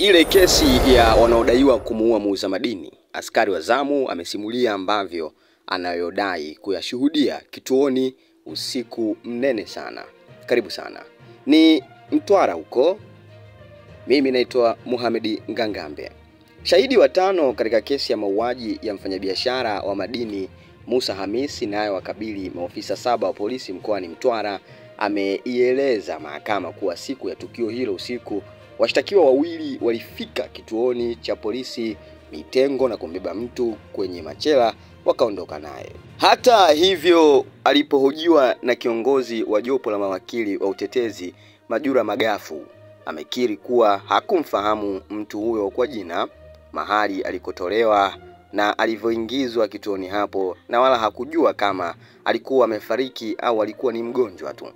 Ile kesi ya wanaodaiwa kumuua muuza madini, askari wa zamu amesimulia ambavyo anayodai kuyashuhudia kituoni usiku mnene sana. Karibu sana, ni Mtwara huko. Mimi naitwa Mohamed Ngangambe. Shahidi watano katika kesi ya mauaji ya mfanyabiashara wa madini Musa Hamisi nayo wakabili maofisa saba wa polisi mkoani Mtwara ameieleza mahakama kuwa siku ya tukio hilo usiku washtakiwa wawili walifika kituoni cha polisi Mitengo na kumbeba mtu kwenye machela wakaondoka naye. Hata hivyo, alipohojiwa na kiongozi wa jopo la mawakili wa utetezi Majura Magafu, amekiri kuwa hakumfahamu mtu huyo kwa jina, mahali alikotolewa na alivyoingizwa kituoni hapo, na wala hakujua kama alikuwa amefariki au alikuwa ni mgonjwa tu.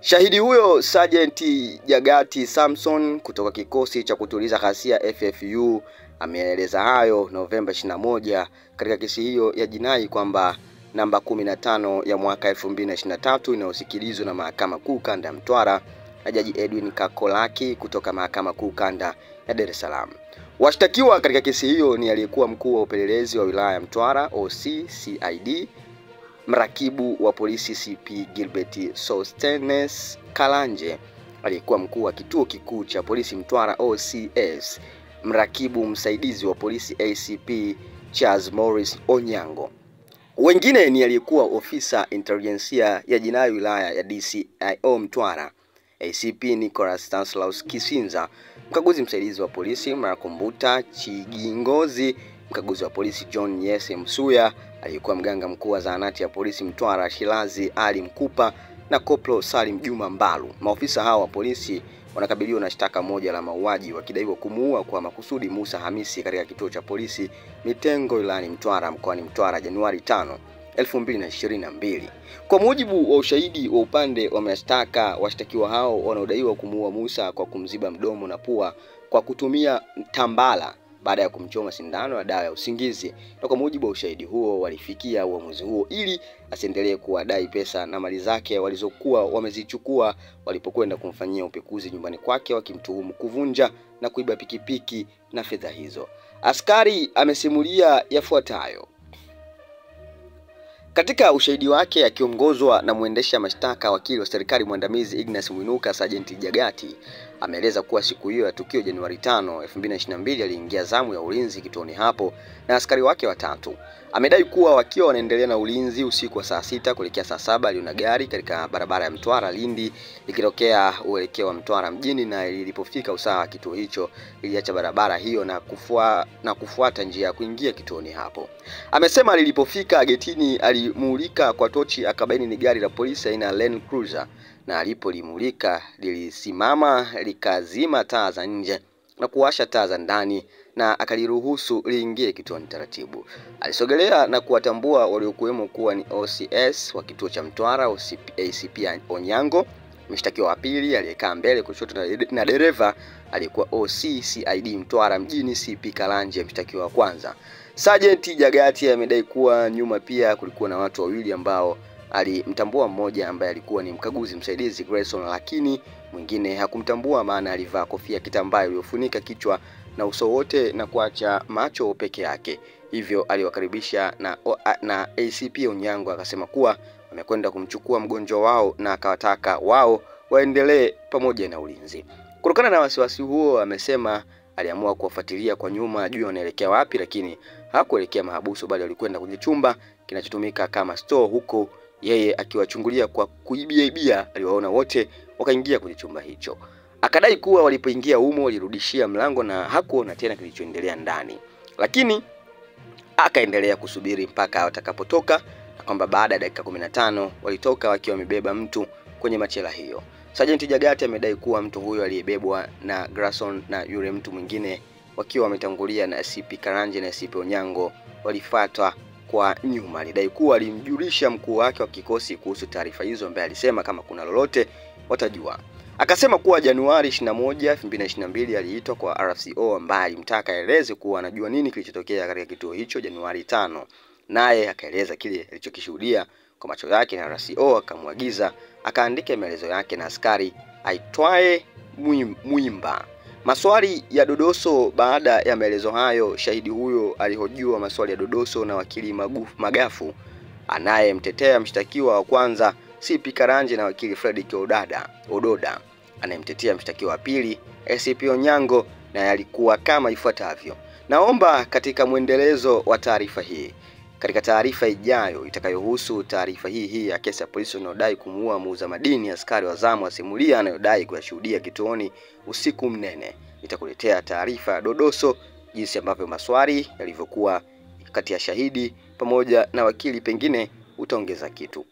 Shahidi huyo Sergeant Jagati Samson kutoka kikosi cha kutuliza ghasia FFU ameeleza hayo Novemba 21 katika kesi hiyo ya jinai kwamba namba 15 ya mwaka 2023 inayosikilizwa na Mahakama Kuu Kanda ya Mtwara na Jaji Edwin Kakolaki kutoka Mahakama Kuu Kanda ya Dar es Salaam. Washtakiwa katika kesi hiyo ni aliyekuwa mkuu wa upelelezi wa wilaya ya Mtwara OC CID mrakibu wa polisi CP Gilbert Sostenes Kalanje, aliyekuwa mkuu wa kituo kikuu cha polisi Mtwara OCS, mrakibu msaidizi wa polisi ACP Charles Morris Onyango. Wengine ni aliyekuwa ofisa intelijensia ya jinai wilaya ya DCIO Mtwara ACP Nicholas Stanislaus Kisinza, mkaguzi msaidizi wa polisi Marakumbuta Chigingozi, mkaguzi wa polisi John Yese Msuya, aliyekuwa mganga mkuu wa zahanati ya polisi Mtwara Shilazi Ali Mkupa na Koplo Salim Juma Mbalu. Maofisa hao wa polisi wanakabiliwa na shtaka moja la mauaji wakidaiwa kumuua kwa makusudi Musa Hamisi katika kituo cha polisi Mitengo ilani Mtwara mkoani Mtwara Januari 5 2022. Kwa mujibu wa ushahidi wa upande wa mashtaka, washtakiwa hao wanaodaiwa kumuua Musa kwa kumziba mdomo na pua kwa kutumia tambala baada ya kumchoma sindano ya dawa ya usingizi, na kwa mujibu wa ushahidi huo walifikia uamuzi huo ili asiendelee kuwadai pesa na mali zake walizokuwa wamezichukua walipokwenda kumfanyia upekuzi nyumbani kwake, wakimtuhumu kuvunja na kuiba pikipiki na fedha hizo. Askari amesimulia yafuatayo. Katika ushahidi wake akiongozwa na mwendesha mashtaka wakili wa serikali mwandamizi Ignas Mwinuka, Sajenti Jagati ameeleza kuwa siku hiyo ya tukio Januari 5, 2022 aliingia zamu ya ulinzi kituoni hapo na askari wake watatu. Amedai kuwa wakiwa wanaendelea na ulinzi usiku wa saa sita kuelekea saa saba aliona gari katika barabara ya Mtwara Lindi ikitokea uelekeo wa Mtwara mjini, na ilipofika usawa wa kituo hicho iliacha barabara hiyo na, kufua, na kufuata njia ya kuingia kituoni hapo. Amesema lilipofika getini alimulika kwa tochi akabaini ni gari la polisi aina ya Land Cruiser na alipolimulika lilisimama likazima taa za nje na kuwasha taa za ndani na akaliruhusu liingie kituoni taratibu. Alisogelea na kuwatambua waliokuwemo kuwa ni OCS wa kituo cha Mtwara ACP Onyango, mshtakiwa wa pili aliyekaa mbele kushoto na dereva aliyekuwa OC CID Mtwara mjini CP Kalanje, mshtakiwa wa kwanza. Sergeant Jagati amedai kuwa nyuma pia kulikuwa na watu wawili ambao alimtambua mmoja ambaye alikuwa ni mkaguzi msaidizi Grayson, lakini mwingine hakumtambua, maana alivaa kofia kitambaa iliyofunika kichwa na uso wote na kuacha macho peke yake. Hivyo aliwakaribisha na, na ACP Onyango akasema kuwa wamekwenda kumchukua mgonjwa wao na akawataka wao waendelee pamoja na ulinzi. Kutokana na wasiwasi huo, amesema aliamua kuwafuatilia kwa nyuma ajue wanaelekea wapi, lakini hakuelekea mahabusu, bali walikwenda kwenye chumba kinachotumika kama store huko yeye akiwachungulia kwa kuibiaibia. Aliwaona wote wakaingia kwenye chumba hicho. Akadai kuwa walipoingia humo walirudishia mlango na hakuona tena kilichoendelea ndani, lakini akaendelea kusubiri mpaka watakapotoka, na kwamba baada ya dakika 15 walitoka wakiwa wamebeba mtu kwenye machela hiyo. Sajenti Jagati amedai kuwa mtu huyo aliyebebwa na Grayson na yule mtu mwingine wakiwa wametangulia na CP Karanje na CP Onyango walifuatwa kwa nyuma. Alidai kuwa alimjulisha mkuu wake wa kikosi kuhusu taarifa hizo, ambaye alisema kama kuna lolote watajua. Akasema kuwa Januari 21, 2022 aliitwa kwa RCO ambaye alimtaka aeleze kuwa anajua nini kilichotokea katika kituo hicho Januari 5, naye akaeleza kile alichokishuhudia kwa macho yake, na RCO akamwagiza akaandike maelezo yake na askari aitwaye Mwimba. Maswali ya dodoso. Baada ya maelezo hayo, shahidi huyo alihojiwa maswali ya dodoso na wakili Magu- Magafu anayemtetea mshtakiwa wa kwanza CP Karanje na wakili Fredrick Odada Ododa anayemtetea mshtakiwa wa pili ACP Onyango, na yalikuwa kama ifuatavyo. Naomba katika mwendelezo wa taarifa hii katika taarifa ijayo itakayohusu taarifa hii hii ya kesi ya polisi wanaodai kumuua muuza madini askari wa zamu asimulia anayodai kuyashuhudia kituoni usiku mnene. itakuletea taarifa ya dodoso, jinsi ambavyo maswali yalivyokuwa kati ya shahidi pamoja na wakili, pengine utaongeza kitu.